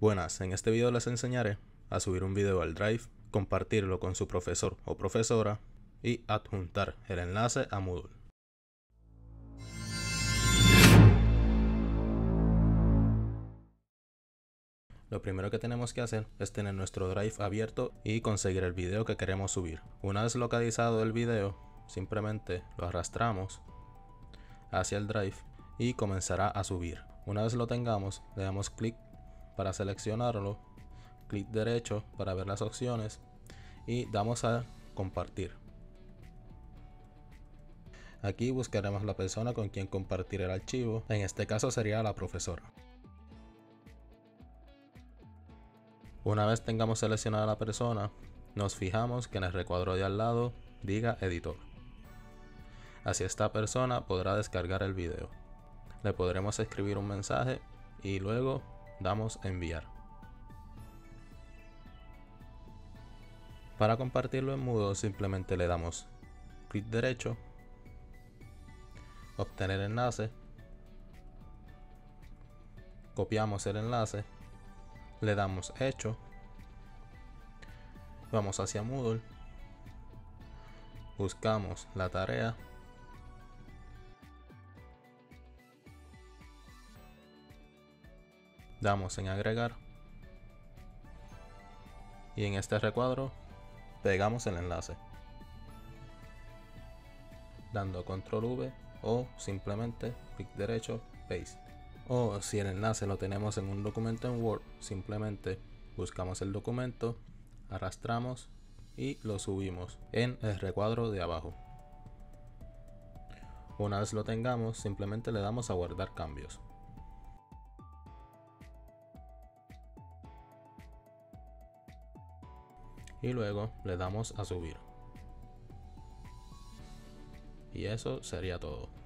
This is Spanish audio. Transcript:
Buenas, en este video les enseñaré a subir un video al Drive, compartirlo con su profesor o profesora y adjuntar el enlace a Moodle. Lo primero que tenemos que hacer es tener nuestro Drive abierto y conseguir el video que queremos subir. Una vez localizado el video, simplemente lo arrastramos hacia el Drive y comenzará a subir. Una vez lo tengamos, le damos clic para seleccionarlo, clic derecho para ver las opciones y damos a compartir. Aquí buscaremos la persona con quien compartir el archivo, en este caso sería la profesora. Una vez tengamos seleccionada la persona, nos fijamos que en el recuadro de al lado diga editor. Así esta persona podrá descargar el video. Le podremos escribir un mensaje y luego damos enviar. Para compartirlo en Moodle simplemente le damos clic derecho, obtener enlace, copiamos el enlace, le damos hecho, vamos hacia Moodle, buscamos la tarea damos en agregar. Y en este recuadro pegamos el enlace. Dando control V o simplemente clic derecho paste. O si el enlace lo tenemos en un documento en Word simplemente buscamos el documento arrastramos y lo subimos en el recuadro de abajo. Una vez lo tengamos simplemente le damos a guardar cambios y luego le damos a subir. Y eso sería todo.